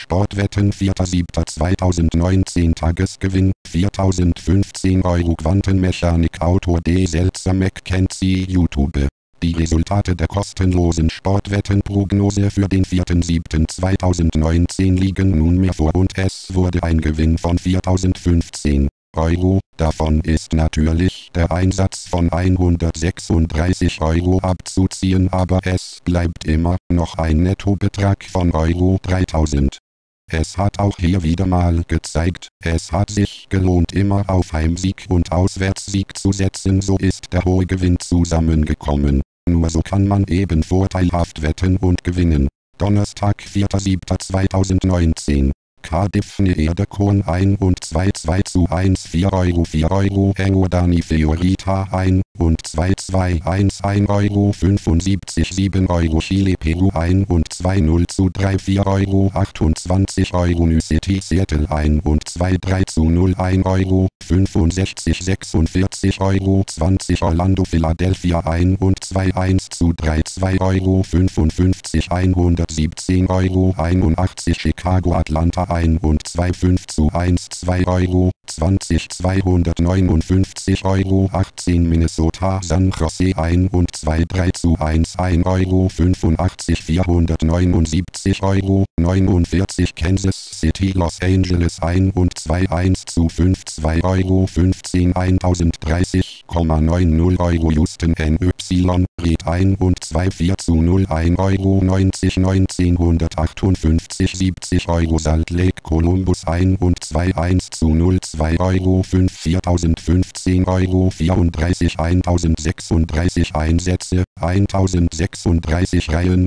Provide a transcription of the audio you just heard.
Sportwetten 4.7.2019 Tagesgewinn 4015 Euro Quantenmechanik Autor D. Seltzer McKenzie YouTube die Resultate der kostenlosen Sportwettenprognose für den 4.7.2019 liegen nunmehr vor und es wurde ein Gewinn von 4015 Euro, davon ist natürlich der Einsatz von 136 Euro abzuziehen aber es bleibt immer noch ein Nettobetrag von Euro 3000. Es hat auch hier wieder mal gezeigt, es hat sich gelohnt immer auf Heimsieg und Auswärtssieg zu setzen so ist der hohe Gewinn zusammengekommen. Nur so kann man eben vorteilhaft wetten und gewinnen. Donnerstag 4.7.2019 Cardiff Erde Korn 1 und 2 2 zu 1 4 Euro 4 Euro Engo Dani Fiorita 1 und 2 2 1 1 Euro 75 7 Euro Chile Peru 1 und 2 0 zu 3 4 Euro 28 Euro City Seattle 1 und 2 3 zu 0 1 Euro 65 46 Euro 20 Orlando Philadelphia 1 und 2 1 zu 3 2 Euro 55 117 Euro 81 Chicago Atlanta 1 und 2 5 zu 1 2 Euro 20 259 Euro 18 Minnesota San Jose 1 und 2 3 zu 1 1 Euro 85 479 Euro 49 Kansas City Los Angeles 1 und 2 1 zu 5 2 Euro 15 1030,90 Euro Houston NY Red 1 und 2 4 zu 0 1 Euro 90 1958 70 Euro Salt Lake Columbus 1 und 2 1 zu 0 2 Euro 5 4015 Euro 34 1036 Einsätze 1036 Reihen